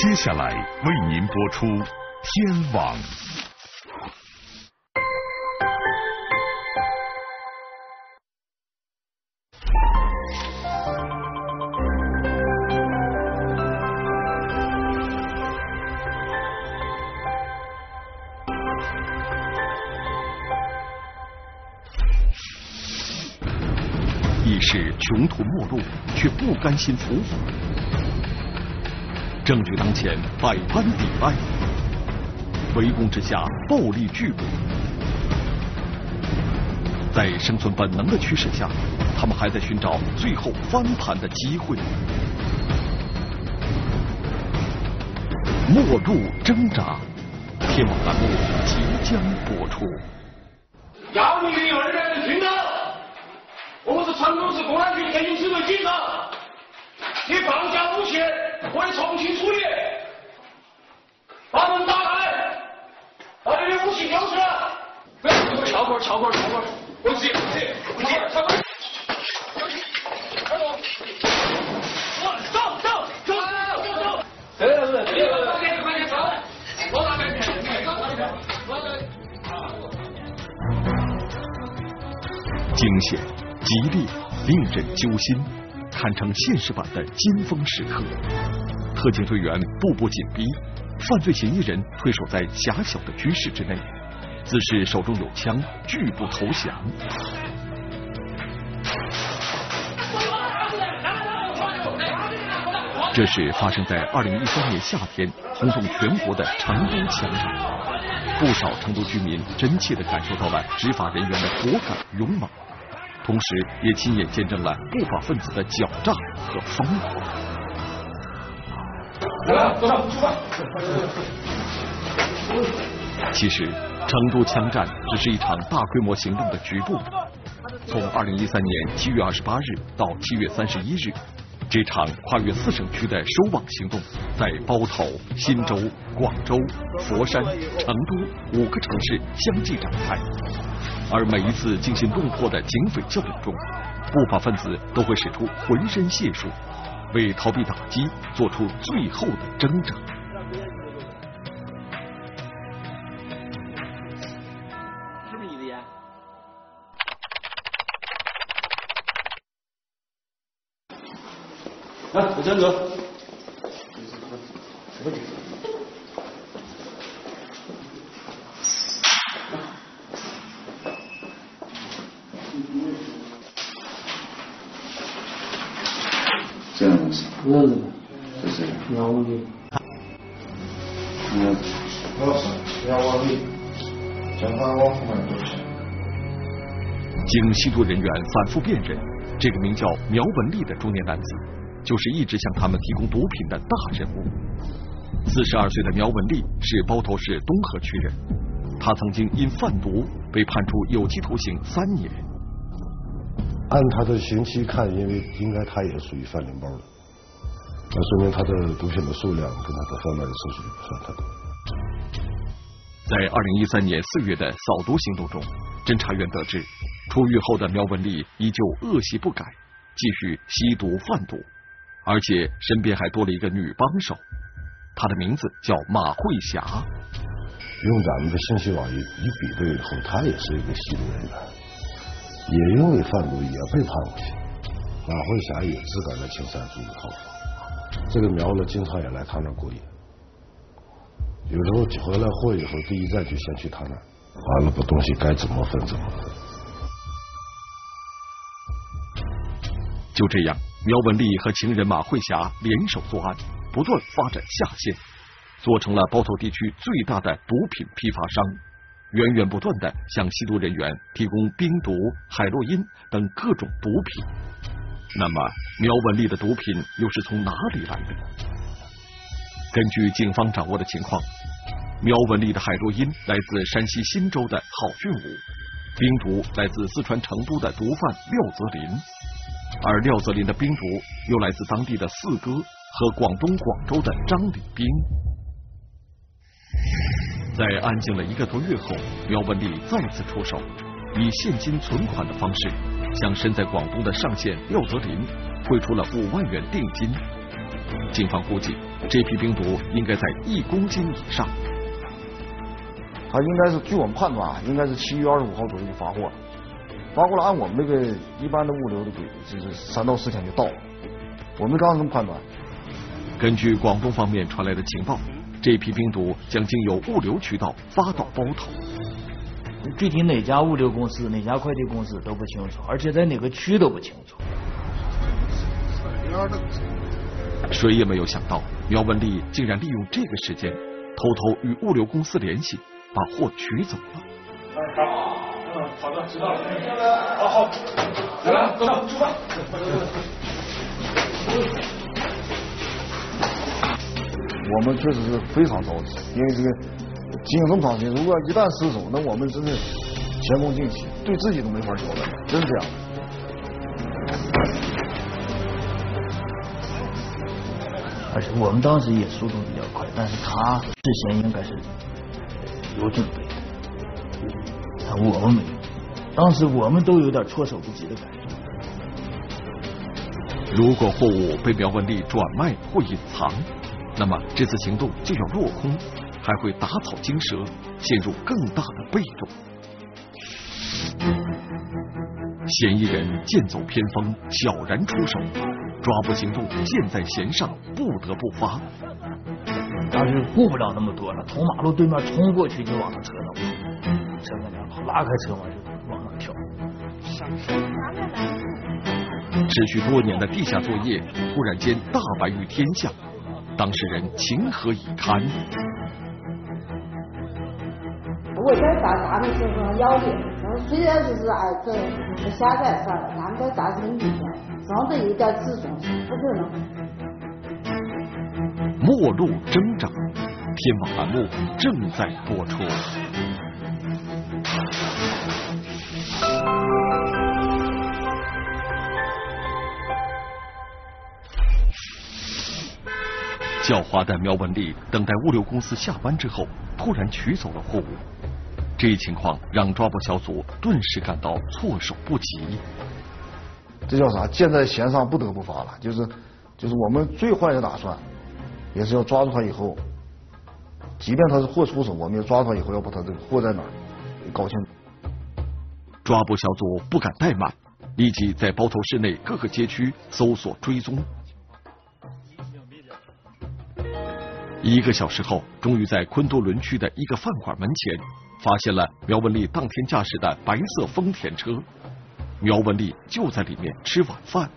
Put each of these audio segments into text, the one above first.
接下来为您播出《天网》。已是穷途末路，却不甘心服服。证据当前，百般抵赖，围攻之下，暴力拒捕。在生存本能的驱使下，他们还在寻找最后翻盘的机会。末路挣扎，天网栏目即将播出。要你于二人听到，我们是成都市公安局天津支队警察，器，回重庆处理。把门打开，把你的武器交出来。不要撬棍，撬棍，撬棍！不急，不急，不急，撬棍！开动！走走走走走走！对对对，别快点快点走！我那边去，我这。惊险、激烈、令人揪心，堪称现实版的金风时刻。特警队员步步紧逼，犯罪嫌疑人退守在狭小的居室之内，自恃手中有枪，拒不投降。这是发生在二零一三年夏天，轰动全国的成都枪战。不少成都居民真切地感受到了执法人员的果敢勇猛，同时也亲眼见证了不法分子的狡诈和疯狂。其实，成都枪战只是一场大规模行动的局部。从二零一三年七月二十八日到七月三十一日，这场跨越四省区的收网行动，在包头、忻州、广州、佛山、成都五个城市相继展开。而每一次惊心动魄的警匪较量中，不法分子都会使出浑身解数，为逃避打击做出最后的挣扎。来，我讲个。这样的是，那是就这样。苗的，嗯，老师，要往里，叫他往后面走去。经吸毒人员反复辨认，这个名叫苗文丽的中年男子，就是一直向他们提供毒品的大人物。四十二岁的苗文丽是包头市东河区人，他曾经因贩毒被判处有期徒刑三年。按他的刑期看，因为应该他也属于贩拎包的，那说明他的毒品的数量跟他的贩卖的次数就不算太多。在二零一三年四月的扫毒行动中，侦查员得知，出狱后的苗文丽依旧恶习不改，继续吸毒贩毒，而且身边还多了一个女帮手，她的名字叫马慧霞。用咱们的信息网一一比对以后，她也是一个吸毒人员，也因为贩毒也被判过刑。马慧霞也自个儿在青山租的套房，这个苗子经常也来他那儿过夜，有时候回来货以后，第一站就先去他那儿，完了把东西该怎么分怎么分。就这样，苗文丽和情人马慧霞联手作案，不断发展下线，做成了包头地区最大的毒品批发商，源源不断的向吸毒人员提供冰毒、海洛因等各种毒品。那么，苗文丽的毒品又是从哪里来的呢？根据警方掌握的情况，苗文丽的海洛因来自山西忻州的郝俊武，冰毒来自四川成都的毒贩廖泽林，而廖泽林的冰毒又来自当地的四哥和广东广州的张礼兵。在安静了一个多月后，苗文丽再次出手，以现金存款的方式，向身在广东的上线廖泽林汇出了五万元定金。警方估计，这批冰毒应该在一公斤以上。他应该是，据我们判断啊，应该是七月二十五号左右就发货了。发货了，按我们这个一般的物流的规，就是三到四天就到了。我们刚刚这么判断。根据广东方面传来的情报，这批冰毒将经由物流渠道发到包头。具体哪家物流公司、哪家快递公司都不清楚，而且在哪个区都不清楚。谁也没有想到，苗文丽竟然利用这个时间，偷偷与物流公司联系，把货取走了。嗯，好的，知道了。好好，来了，走，出发。我们确实是非常着急，因为这个经营这么长时间，如果一旦失手，那我们真的前功尽弃，对自己都没法交代，真是这样。而且我们当时也速度比较快，但是他事先应该是有准备的，但我们没有。当时我们都有点措手不及的感觉。如果货物被苗文丽转卖或隐藏，那么这次行动就要落空，还会打草惊蛇，陷入更大的被动。嫌疑人剑走偏锋，悄然出手，抓捕行动箭在弦上，不得不发。当时顾不了那么多了，从马路对面冲过去就往他车上跑，车上跑，拉开车门就往上跳。持续多年的地下作业突然间大白于天下。当事人情何以堪？我在打他的时候要脸，虽然就是儿子不下在算了，咱们在打是女的，总得有点自尊心，不可能。末路挣扎，天网栏目正在播出。狡猾的苗文丽等待物流公司下班之后，突然取走了货物。这一情况让抓捕小组顿时感到措手不及。这叫啥？箭在弦上，不得不发了。就是，就是我们最坏的打算，也是要抓住他以后，即便他是货出手，我们要抓住他以后，要把他这个货在哪儿搞清楚。抓捕小组不敢怠慢，立即在包头市内各个街区搜索追踪。一个小时后，终于在昆都仑区的一个饭馆门前发现了苗文丽当天驾驶的白色丰田车。苗文丽就在里面吃晚饭。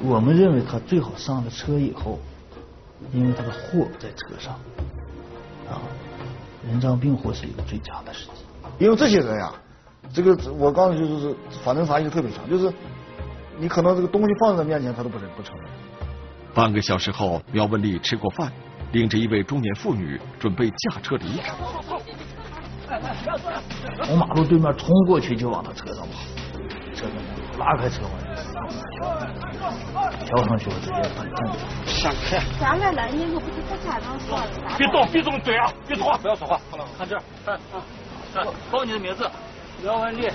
我们认为他最好上了车以后，因为他的货在车上啊，人赃并获是一个最佳的时机。因为这些人呀，这个我告诉你就是反侦查性特别强，就是你可能这个东西放在他面前，他都不认不承认。半个小时后，苗文丽吃过饭。领着一位中年妇女准备驾车离开，从马路对面冲过去就往他车上跑，车上拉开车门，跳上去了直接反正。上车。下来了，你又不是在车上说别动，别动嘴啊！别说话，不要说话。看这，看，看，报你的名字，苗文丽。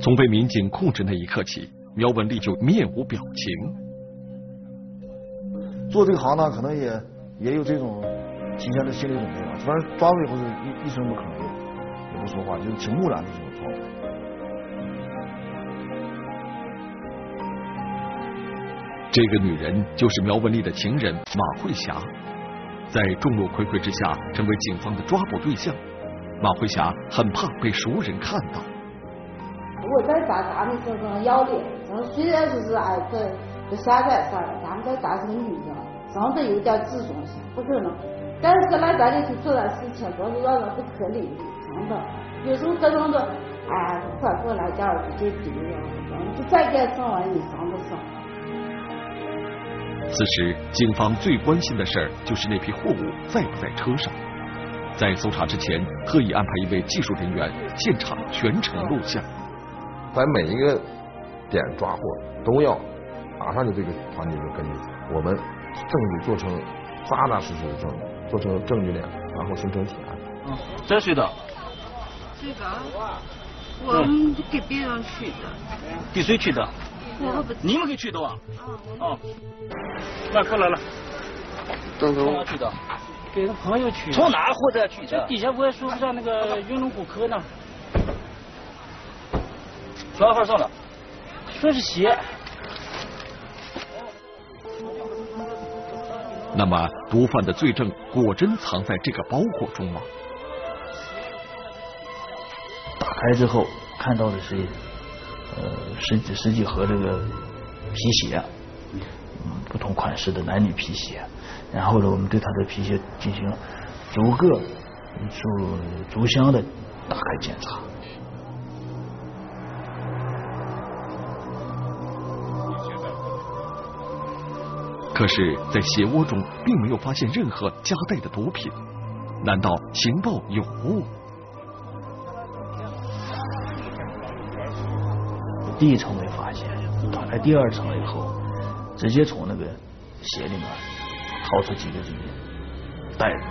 从被民警控制那一刻起，苗文丽就面无表情。做这个行当可能也也有这种提前的心理准备吧，反正抓住以后是一一声不吭，也也不说话，就是挺木然的这种状态。这个女人就是苗文丽的情人马慧霞，在众目睽睽之下成为警方的抓捕对象。马慧霞很怕被熟人看到。我在打他的时候要脸，虽然就是儿子不现在算了，咱们在打是个女的。真的有点自尊心，不可能。但是来这里去做点事情，都是让人不可理喻，真的。有时候这种的，哎，快过来点儿就低了，就再给生完你生不生？此时，警方最关心的事儿就是那批货物在不在车上。在搜查之前，特意安排一位技术人员现场全程录像，在每一个点抓获都要马上就这个团队就跟进我们。证据做成扎扎实实的证据，做成证据链，然后形成铁案。嗯，谁取的？这个我们给别人取的。给谁取的？你们可以去的啊？哦，那过来了。郑总哪去的？给个朋友去。从哪货车去的？这底下不还说不上那个 云龙骨科呢？多少份送的？说是鞋。那么，毒贩的罪证果真藏在这个包裹中吗？打开之后看到的是，呃，十几十几盒这个皮鞋，嗯，不同款式的男女皮鞋。然后呢，我们对他的皮鞋进行逐个、逐逐箱的打开检查。可是，在鞋窝中并没有发现任何夹带的毒品，难道情报有误？第一层没发现，打开第二层以后，直接从那个鞋里面掏出几个这个袋子。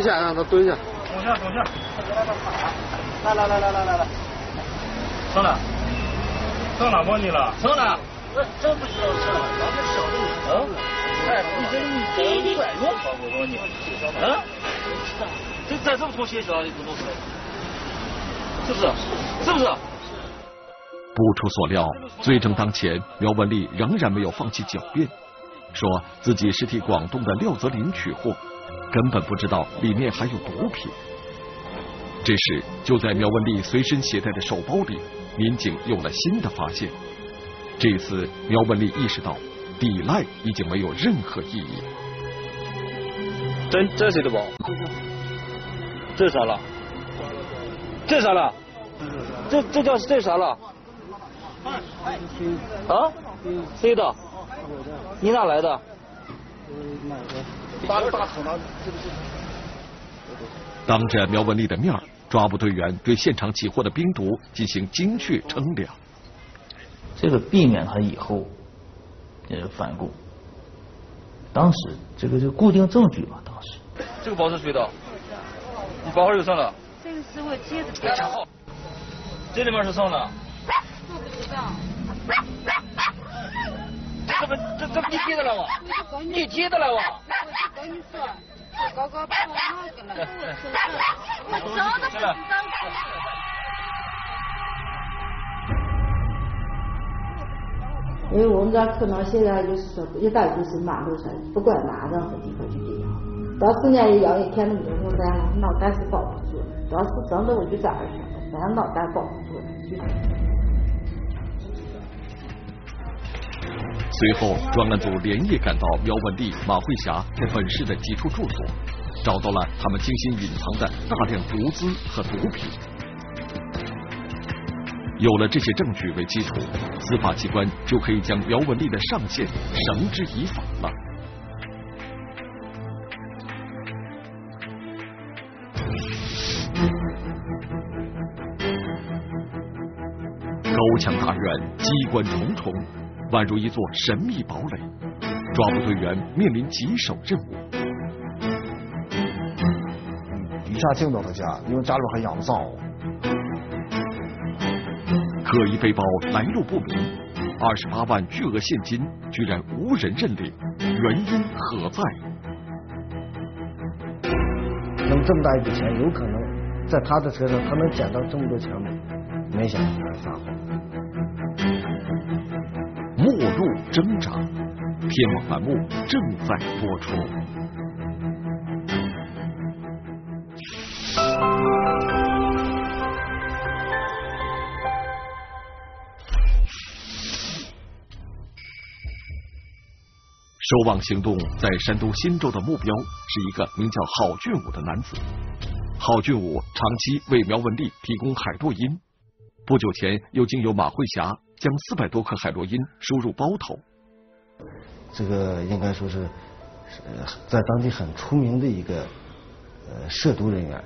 蹲下，让他蹲下。蹲下，蹲下。来来来来来来来，上来。上哪摸你了？上哪？我真不知道上哪，咱们小的。嗯。哎，你这你这管用吗？我问你。嗯。这这这么从学校里走出来，是不是？是不是？不出所料，罪证当前，苗文丽仍然没有放弃狡辩，说自己是替广东的廖泽林取货。根本不知道里面还有毒品。这时，就在苗文丽随身携带的手包里，民警有了新的发现。这次，苗文丽意识到抵赖已经没有任何意义。这这谁的包？这啥了？这啥了？这这叫这啥了？啊？谁的？你哪来的？买的？大大桶呢？当着苗文丽的面，抓捕队员对现场起获的冰毒进行精确称量，这个避免他以后呃反供。当时这个就固定证据嘛，当时。这个包是谁的？你包号有上了？这个是我接的。号。这里面是上的。我不知道。这不这这你接的了吗？你接的了吗？我跟你说，我刚刚跑哪个了？我找都不知道。因为我们家可能现在就是说，一旦就是马路上，不管哪任何地方就这样。当时呢，要一天那么多我咱脑袋是保不住的。当时真的我就这样想的，咱脑袋保不住了，就。随后，专案组连夜赶到苗文丽、马慧霞在本市的几处住所，找到了他们精心隐藏的大量毒资和毒品。有了这些证据为基础，司法机关就可以将苗文丽的上线绳之以法了。高墙大院，机关重重。宛如一座神秘堡垒，抓捕队员面临棘手任务。一下进到他家，因为家里还养藏。可疑背包来路不明，二十八万巨额现金居然无人认领，原因何在？能这么大一笔钱，有可能在他的车上，他能捡到这么多钱吗？没想到他撒谎。末路挣扎，天网栏目正在播出。收网行动在山东忻州的目标是一个名叫郝俊武的男子。郝俊武长期为苗文丽提供海洛因，不久前又经由马慧霞。将四百多克海洛因输入包头，这个应该说是在当地很出名的一个呃涉毒人员。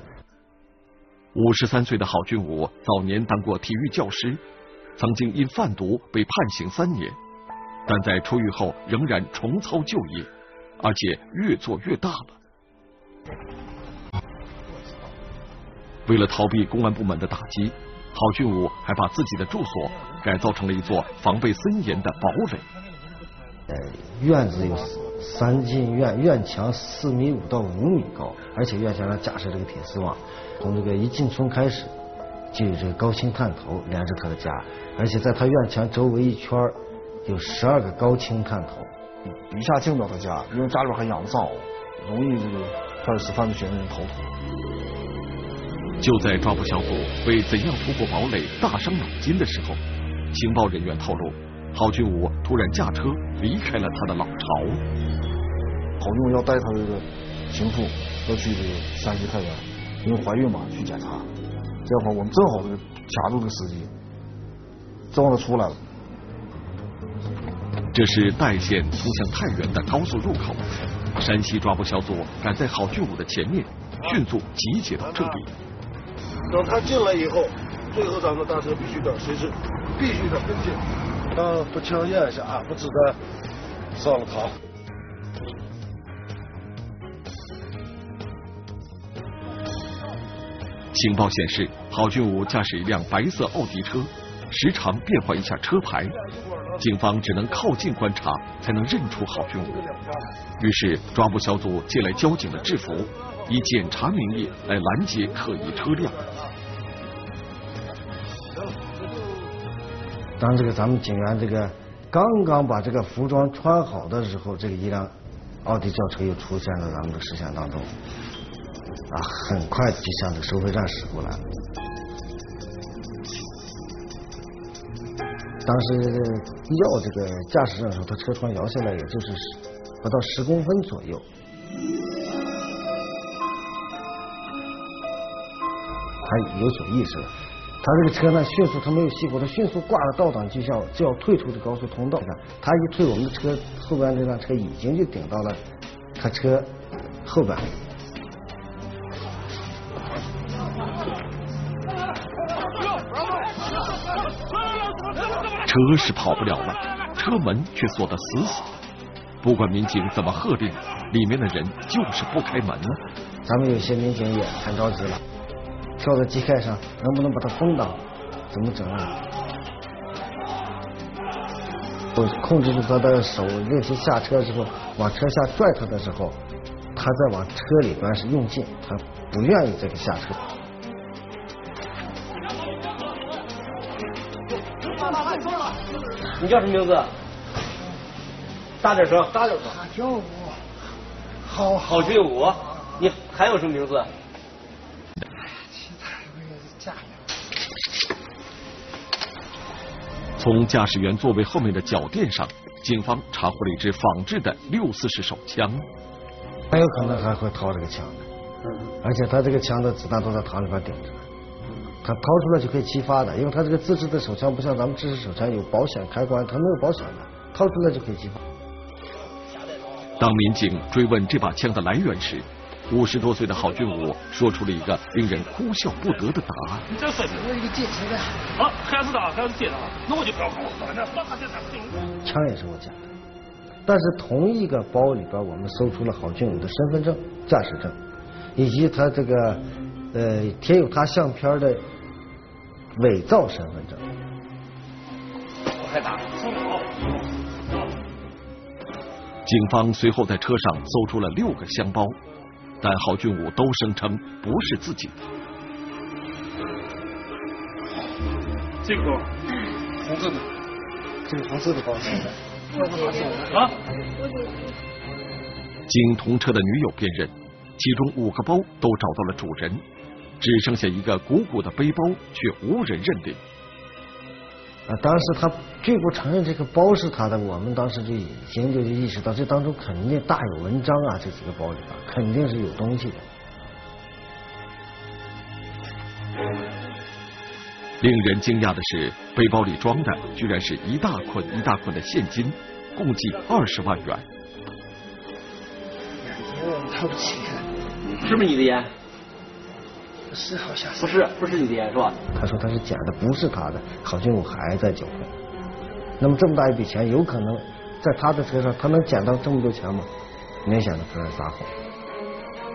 五十三岁的郝俊武早年当过体育教师，曾经因贩毒被判刑三年。但在出狱后仍然重操旧业，而且越做越大了。为了逃避公安部门的打击，郝俊武还把自己的住所改造成了一座防备森严的堡垒。呃，院子有三进院，院墙四米五到五米高，而且院墙上架设这个铁丝网。从这个一进村开始，就有这个高清探头连着他的家，而且在他院墙周围一圈有十二个高清探头。一下进不了他家，因为家里边还养藏獒，容易这个开始犯罪嫌疑人逃脱。就在抓捕小组为怎样突破堡垒大伤脑筋的时候，情报人员透露，郝俊武突然驾车离开了他的老巢。郝俊武要带他这个情妇要去这个山西太原，因为怀孕嘛去检查。这样的话，我们正好这个卡住这个司机，正好他出来了。这是代县通向太原的高速入口，山西抓捕小组赶在郝俊武的前面，迅速集结到这里。等他进来以后，最后咱们大车必须得随时必须得跟进，啊，不查验一下啊，不值得上了膛。情报显示，郝俊武驾驶一辆白色奥迪车，时常变换一下车牌，警方只能靠近观察才能认出郝俊武。于是，抓捕小组借来交警的制服，以检查名义来拦截可疑车辆。当这个咱们警员这个刚刚把这个服装穿好的时候，这个一辆奥迪轿车又出现在咱们的视线当中，啊，很快就向这个收费站驶过来了。当时要这个驾驶证的时候，他车窗摇下来，也就是不到十公分左右，他有所意识了。他这个车呢，迅速他没有熄火，他迅速挂了倒档绩效，就要退出这高速通道。他一退，我们的车后边这辆车已经就顶到了他车后边。车是跑不了了，车门却锁得死死的。不管民警怎么喝令，里面的人就是不开门呢。咱们有些民警也很着急了。跳在机盖上，能不能把它封挡？怎么整啊？我控制住他的手，令其下车之后，往车下拽他的时候，他在往车里边是用劲，他不愿意这个下车。你叫什么名字？大点声，大点声。郝俊武，郝郝俊武，你还有什么名字？从驾驶员座位后面的脚垫上，警方查获了一支仿制的六四式手枪，很有可能还会掏这个枪的，而且他这个枪的子弹都在膛里边顶着，他掏出来就可以激发的，因为他这个自制的手枪不像咱们制式手枪有保险开关，他没有保险的，掏出来就可以激发。当民警追问这把枪的来源时，五十多岁的郝俊武说出了一个令人哭笑不得的答案。你这是我一个借车的。啊，还是的，还是借的，那我就不要管了，反正枪也是我捡的，但是同一个包里边，我们搜出了郝俊武的身份证、驾驶证，以及他这个呃贴有他相片的伪造身份证。我还打，警方随后在车上搜出了六个箱包。但郝俊武都声称不是自己的。这个红色的，这个红色的包现在。啊！经同车的女友辨认，其中五个包都找到了主人，只剩下一个鼓鼓的背包，却无人认定。啊，当时他拒不承认这个包是他的，我们当时就已经就意识到这当中肯定大有文章啊，这几个包里边肯定是有东西的。令人惊讶的是，背包里装的居然是一大捆一大捆的现金，共计二十万元。对不起，是不是你的烟？是好像不是，不是你爹是吧？他说他是假的，不是他的。郝俊武还在狡辩。那么这么大一笔钱，有可能在他的车上，他能捡到这么多钱吗？明显的他在撒谎。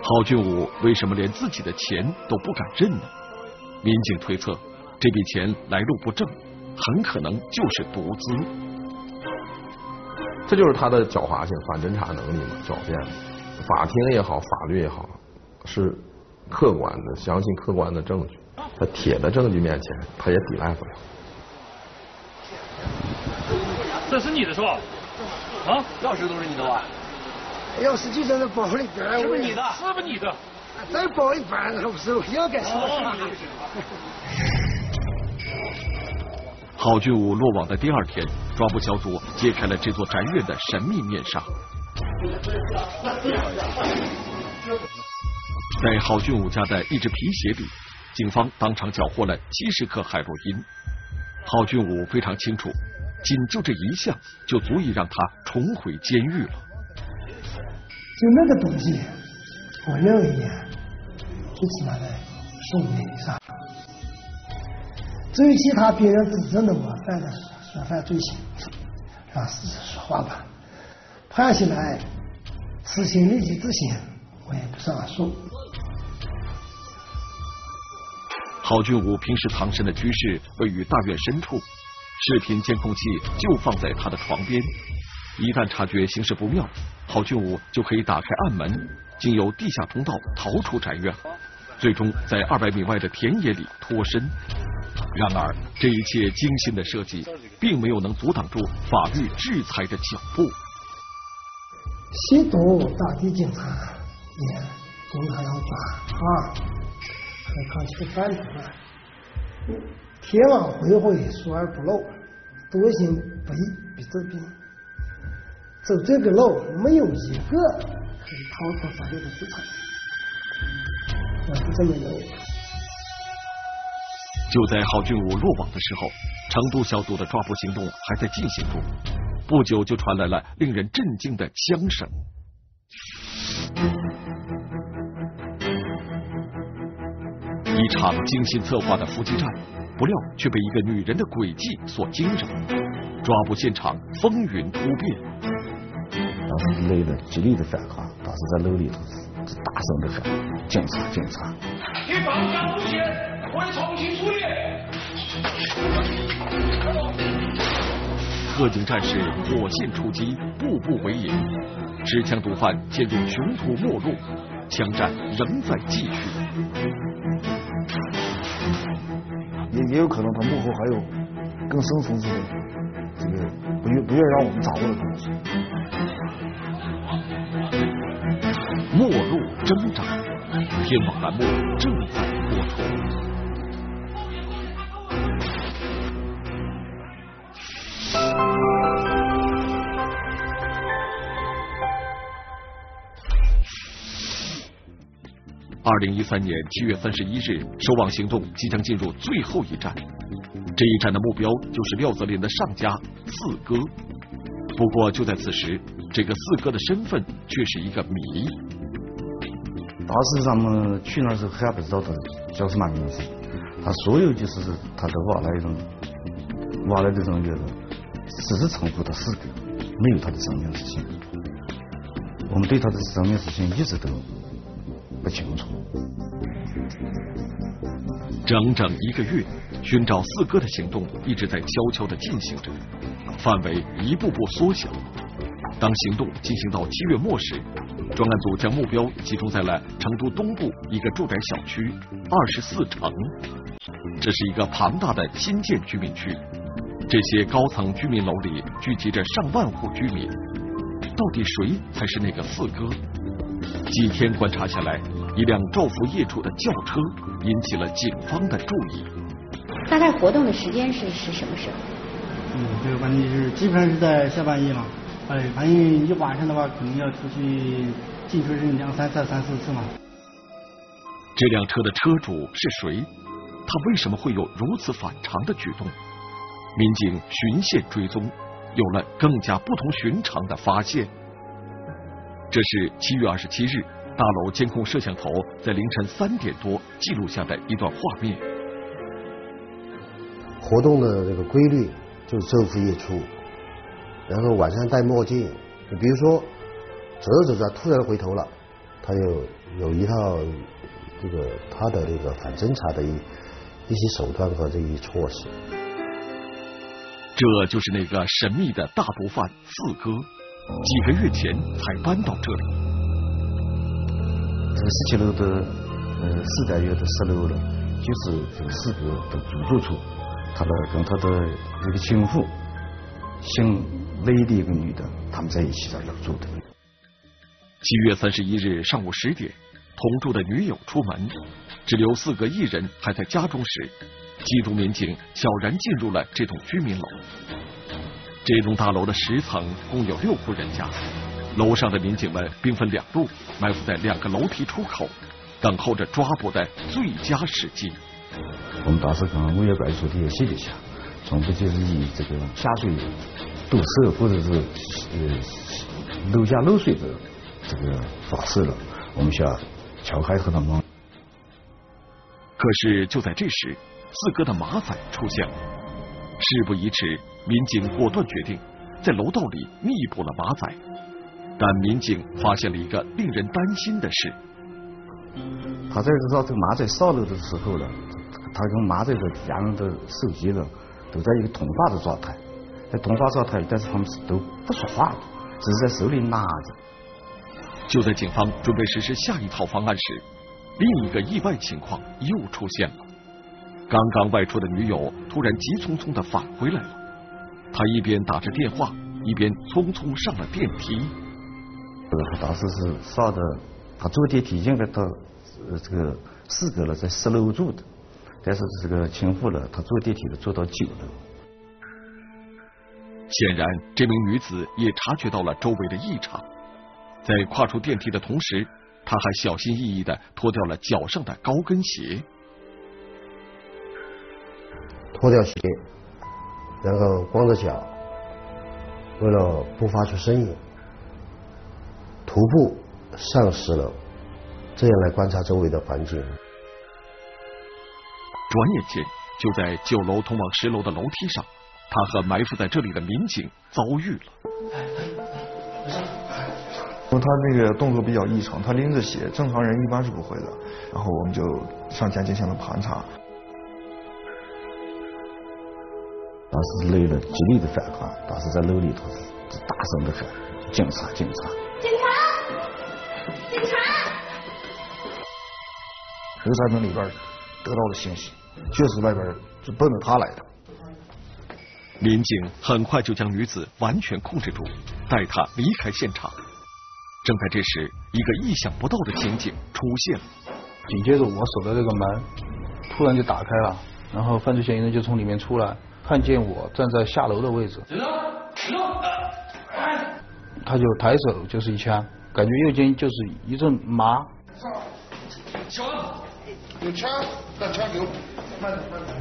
郝俊武为什么连自己的钱都不敢认呢？民警推测，这笔钱来路不正，很可能就是毒资。这就是他的狡猾性、反侦查能力嘛，狡辩。法庭也好，法律也好，是客观的、相信客观的证据。在铁的证据面前，他也抵赖不了。这是你的是吧？啊，钥匙都是你的吧？钥匙就在那包里边。是不是你的？是不是你的？再包一半，那不是要干什么。郝俊武落网的第二天，抓捕小组揭开了这座宅院的神秘面纱。在郝俊武家的一只皮鞋里，警方当场缴获了七十克海洛因。郝俊武非常清楚，仅就这一项就足以让他重回监狱了。就那个东西，我认为呢，最起码在十五年以上。至于其他别人指证的我犯的所犯罪行，让事实说话吧。判下来，死刑立即执行，我也不上诉。郝俊武平时藏身的居室位于大院深处，视频监控器就放在他的床边。一旦察觉形势不妙，郝俊武就可以打开暗门，经由地下通道逃出宅院，最终在二百米外的田野里脱身。然而，这一切精心的设计，并没有能阻挡住法律制裁的脚步。吸毒打击警察也经常要抓啊，何况去贩毒了。天网恢恢，疏而不漏，多行不义必自毙。走这个路，没有一个可以逃脱法律的制裁。我是这么认为。就在郝俊武落网的时候，成都小组的抓捕行动还在进行中。不久就传来了令人震惊的枪声。一场精心策划的伏击战，不料却被一个女人的诡计所惊扰。抓捕现场风云突变。当时累了，极力的反抗，当时在楼里头大声的喊：“警察，警察！”你放下武器，回重庆处理。特警战士火线出击，步步为营，持枪毒贩陷入穷途末路，枪战仍在继续。也有可能他幕后还有更深层次的这个不愿不愿让我们掌握的东西。末路挣扎，天网栏目正在二零一三年七月三十一日，收网行动即将进入最后一站。这一站的目标就是廖泽林的上家四哥。不过就在此时，这个四哥的身份却是一个谜。当时咱们去那时候还不知道他叫什么名字，他所有就是他都挖了一种，挖了这种就是只是称呼他四哥，没有他的生命事情。我们对他的生命事情一直都不清楚。整整一个月，寻找四哥的行动一直在悄悄的进行着，范围一步步缩小。当行动进行到七月末时，专案组将目标集中在了成都东部一个住宅小区二十四城。这是一个庞大的新建居民区，这些高层居民楼里聚集着上万户居民。到底谁才是那个四哥？几天观察下来。一辆昼伏夜出的轿车引起了警方的注意。大概活动的时间是是什么时候？嗯，这个问题是基本上是在下半夜嘛。哎，反正一晚上的话，肯定要出去进出是两三次、三四次嘛。这辆车的车主是谁？他为什么会有如此反常的举动？民警循线追踪，有了更加不同寻常的发现。这是七月二十七日。大楼监控摄像头在凌晨三点多记录下的一段画面。活动的这个规律就是昼伏夜出，然后晚上戴墨镜。你比如说，走着走着突然回头了，他有有一套这个他的那个反侦查的一一些手段和这一措施。这就是那个神秘的大毒贩四哥，几个月前才搬到这里。这个十七楼的呃四单元的十楼呢，就是这个四哥的租住处，他的跟他的一个情妇姓雷的一个女的，他们在一起在那住的。七月三十一日上午十点，同住的女友出门，只留四哥一人还在家中时。缉毒民警悄然进入了这栋居民楼。这栋大楼的十层共有六户人家，楼上的民警们兵分两路，埋伏在两个楼梯出口，等候着抓捕的最佳时机。我们当时跟物业管理处联系了一下，总部就是以这个下水堵塞或者是呃楼下漏水的这个方式了，我们想敲开和他们。可是就在这时。四哥的马仔出现了，事不宜迟，民警果断决定在楼道里密捕了马仔。但民警发现了一个令人担心的事：他在绕这个马仔上楼的时候呢，他跟马仔的两人的手机呢都在一个通话的状态，在通话状态，但是他们都不说话的，只是在手里拿着。就在警方准备实施下一套方案时，另一个意外情况又出现了。刚刚外出的女友突然急匆匆的返回来了，他一边打着电话，一边匆匆上了电梯。呃，他当时是上的，他坐电梯应该到呃这个四个了，在十楼住的，但是这个情妇呢，她坐电梯的坐到九楼。显然，这名女子也察觉到了周围的异常，在跨出电梯的同时，她还小心翼翼的脱掉了脚上的高跟鞋。脱掉鞋，然后光着脚，为了不发出声音，徒步上十楼，这样来观察周围的环境。转眼间，就在九楼通往十楼的楼梯上，他和埋伏在这里的民警遭遇了。他那个动作比较异常，他拎着鞋，正常人一般是不会的。然后我们就上前进行了盘查。当时累了，极力的反抗。当时在楼里头是大声的喊：“警察，警察！”警察，警察！就在那里边得到的信息，确实外边是奔着他来的。民警很快就将女子完全控制住，带她离开现场。正在这时，一个意想不到的情景出现了。紧接着，我守的这个门突然就打开了，然后犯罪嫌疑人就从里面出来。看见我站在下楼的位置，他就抬手就是一枪，感觉右肩就是一阵麻。小，有枪，把枪给我。慢点，慢点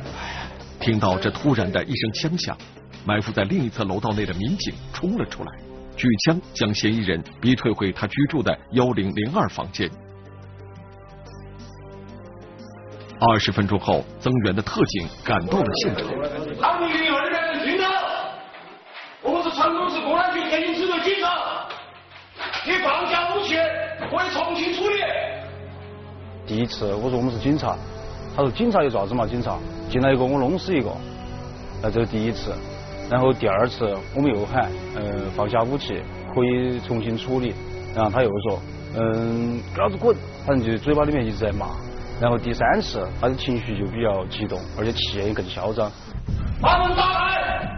听到这突然的一声枪响，埋伏在另一侧楼道内的民警冲了出来，举枪将嫌疑人逼退回他居住的幺零零二房间。二十分钟后，增援的特警赶到了现场。当地有二人听到，我们是成都市公安局特警支队警察，你放下武器，回重庆处理。第一次我说我们是警察，他说警察有啥子嘛？警察进来一个我弄死一个，那这是第一次。然后第二次我们又喊，呃，放下武器，可以重新处理。然后他又说，嗯，老子滚，反正就嘴巴里面一直在骂。然后第三次，他的情绪就比较激动，而且气焰更嚣张。把门打开，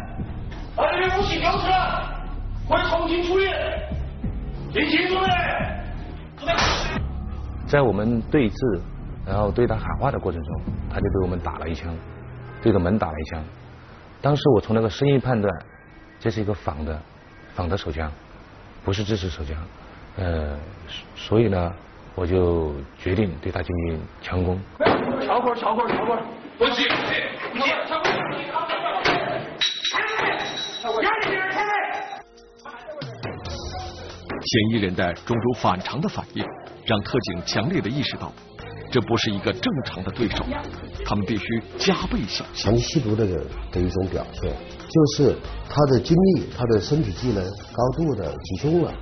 把你的武器交出来，回重庆处理。听清楚没？在我们对峙，然后对他喊话的过程中，他就对我们打了一枪，对着门打了一枪。当时我从那个声音判断，这是一个仿的，仿的手枪，不是制式手枪。呃，所以呢。我就决定对他进行强攻。跳会儿，跳会儿，跳会儿，不急，不急，跳会儿。嫌疑人的种种反常的反应，让特警强烈的意识到，这不是一个正常的对手，他们必须加倍小心。长期吸毒的人的一种表现，就是他的精力、他的身体机能高度的集中了。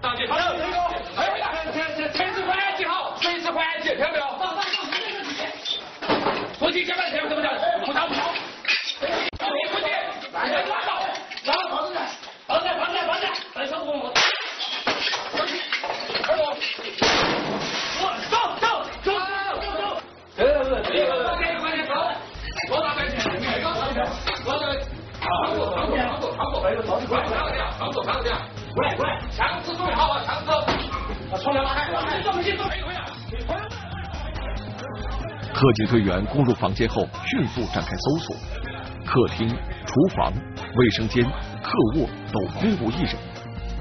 上去，好，这个，哎，这这车子缓起好，随时缓起，听到没有？出去前面前面怎么讲？不吵不吵。出去出去，来来拉倒，拉倒放在，放在放在放在，来小红帽。出去，二楼。我走走走走走。这个这个这个关键高，多大关键？太高了，多大？放过放过放过放过，快点放过放过点，过来过来，枪支准备好啊，枪支。冲来拉开，拉开，走起走起，可以啊。特警队员攻入房间后，迅速展开搜索。客厅、厨房、卫生间、客卧都空无一人，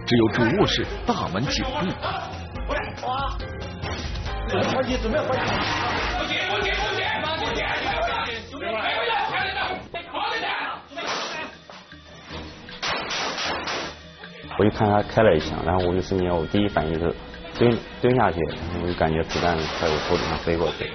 只有主卧室大门紧闭。快点，准备快点！不接不我就看他开了一枪，然后我就瞬间我第一反应就是蹲蹲下去，然后我就感觉子弹在我头顶上飞过去。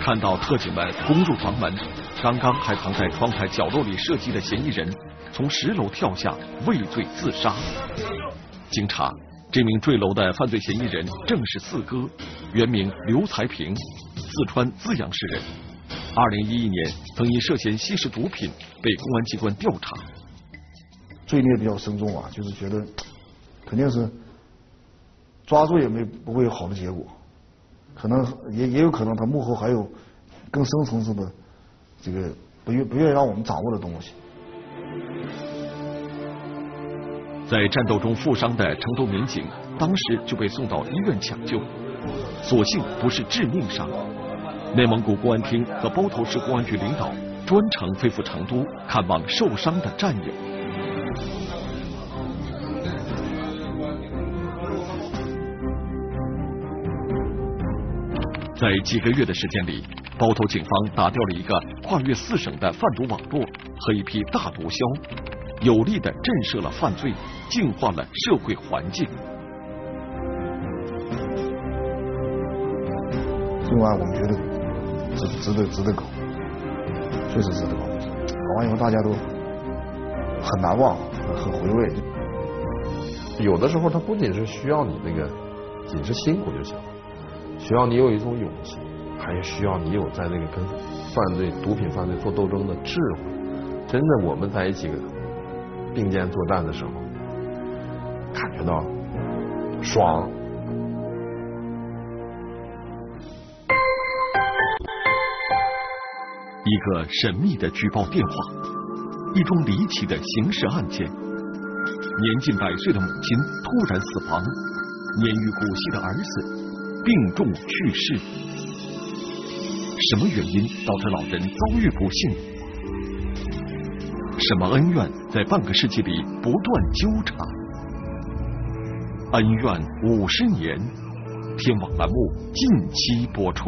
看到特警们攻入房门，刚刚还藏在窗台角落里射击的嫌疑人，从十楼跳下畏罪自杀。经查，这名坠楼的犯罪嫌疑人正是四哥，原名刘才平，四川资阳市人。二零一一年曾因涉嫌吸食毒品被公安机关调查。罪孽比较深重啊，就是觉得肯定是抓住也没不会有好的结果，可能也也有可能他幕后还有更深层次的这个不愿不愿意让我们掌握的东西。在战斗中负伤的成都民警，当时就被送到医院抢救，所幸不是致命伤。内蒙古公安厅和包头市公安局领导专程飞赴成都看望受伤的战友。在几个月的时间里，包头警方打掉了一个跨越四省的贩毒网络和一批大毒枭，有力的震慑了犯罪，净化了社会环境。另外，我们觉得值值得值得搞，确实值得搞。搞完以后，大家都很难忘，很回味。有的时候，它不仅是需要你那个，仅是辛苦就行了。需要你有一种勇气，还需要你有在那个跟犯罪、毒品犯罪做斗争的智慧。真的，我们在一起并肩作战的时候，感觉到爽。一个神秘的举报电话，一桩离奇的刑事案件。年近百岁的母亲突然死亡，年逾古稀的儿子病重去世。什么原因导致老人遭遇不幸？什么恩怨在半个世纪里不断纠缠？恩怨五十年，天网栏目近期播出。